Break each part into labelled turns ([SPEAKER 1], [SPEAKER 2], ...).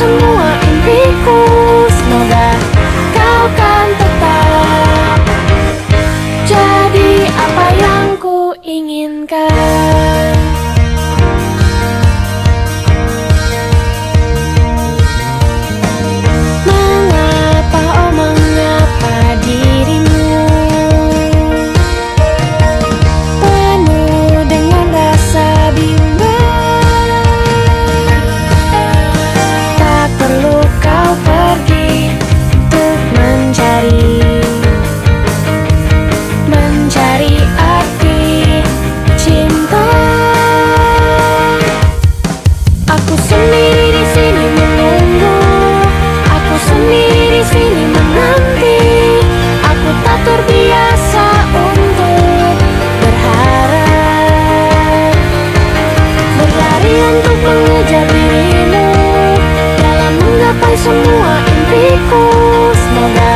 [SPEAKER 1] semua semua impiku Semoga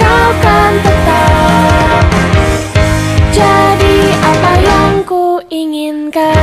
[SPEAKER 1] kau kan tetap. Jadi apa yang ku inginkan?